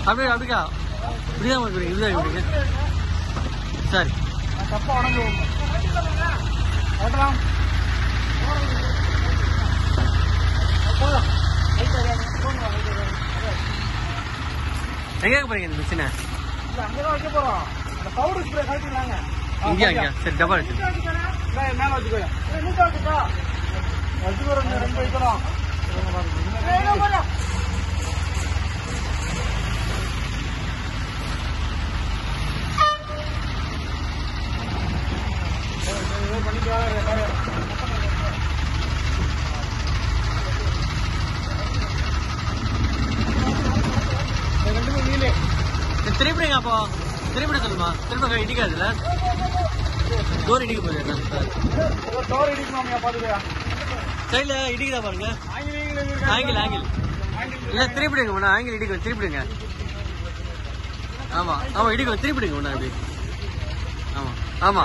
அப்படியே அப்படிக்கா. இப்படிதான் வைக்கிறீங்க இதுதான் வைக்கிறீங்க சரி. தப்பா உடஞ்சு ஓட்டலாம் எங்க போறீங்க இந்த மிஷினை அங்கதான் வைக்க போறோம் அந்த பவுடர் ஸ்ப்ரே சரி டபா வச்சு மேல நீட்டா வச்சுக்கோ வச்சுக்கோ ரெண்டு வைக்கலாம் திருப்பிடுங்க அப்போ திருப்பிட சொல்லுமா? திரும்ப இடிக்காதுல்ல? டோர் இடிக்க போகுது டோர் இடிக்கணும் பாத்துக்கோயா சைடில் இடிக்குதா பாருங்க. ஆங்கில ஆங்கிள் ஆங்கிள் இல்ல திருப்பிடுங்க ஒண்ணா ஆங்கிள் இடிக்கும் திருப்பிடுங்க. ஆமா ஆமா இடிக்கும் திருப்பிடுங்க ஒண்ணா அப்படி. ஆமா ஆமா.